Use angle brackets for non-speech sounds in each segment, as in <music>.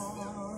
Looks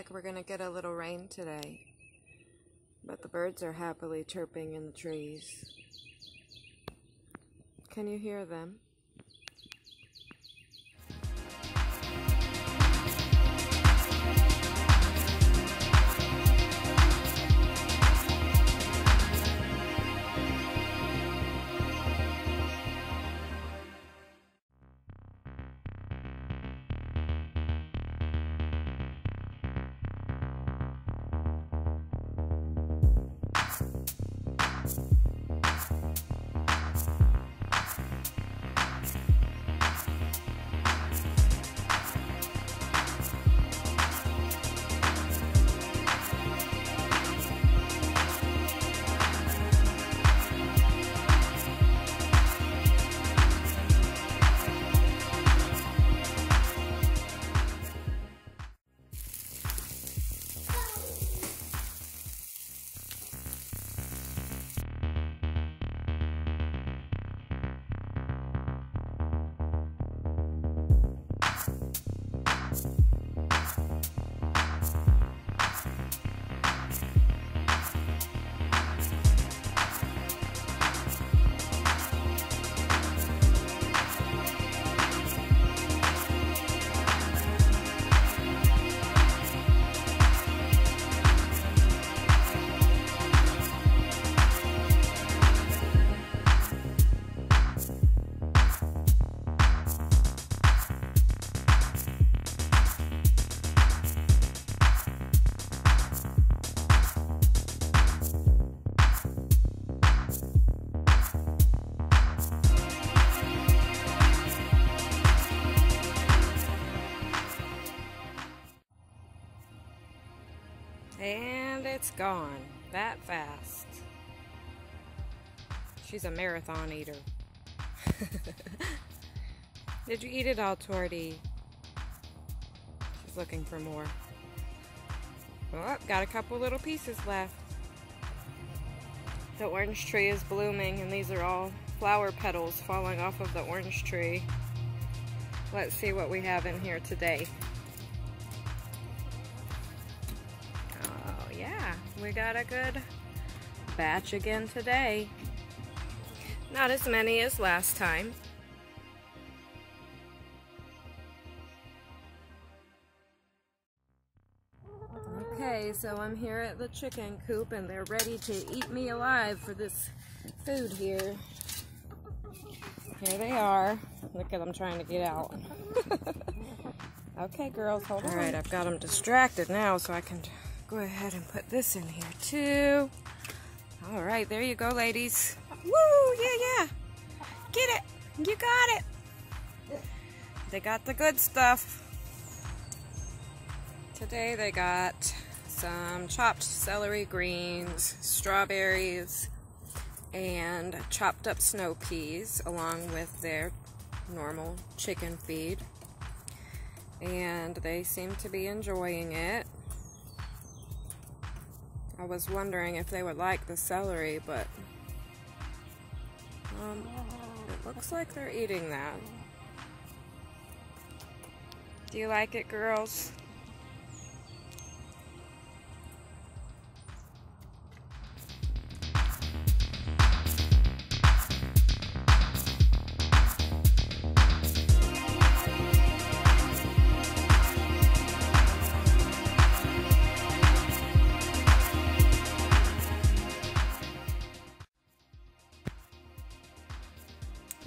like we're gonna get a little rain today. But the birds are happily chirping in the trees. Can you hear them? And it's gone that fast. She's a marathon eater. <laughs> Did you eat it all, Torty? She's looking for more. Oh, got a couple little pieces left. The orange tree is blooming, and these are all flower petals falling off of the orange tree. Let's see what we have in here today. We got a good batch again today. Not as many as last time. Okay, so I'm here at the chicken coop and they're ready to eat me alive for this food here. Here they are. Look at them trying to get out. <laughs> okay, girls, hold on. All right, I've got them distracted now so I can go ahead and put this in here too. All right, there you go, ladies. Woo, yeah, yeah. Get it. You got it. They got the good stuff. Today they got some chopped celery greens, strawberries, and chopped up snow peas along with their normal chicken feed. And they seem to be enjoying it. I was wondering if they would like the celery, but um, it looks like they're eating that. Do you like it, girls?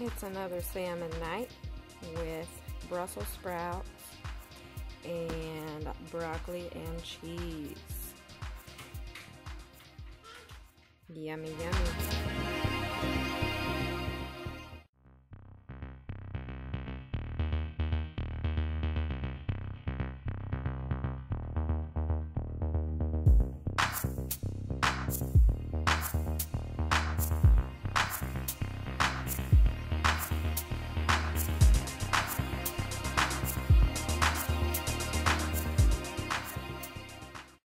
It's another salmon night with Brussels sprouts and broccoli and cheese. Yummy, yummy.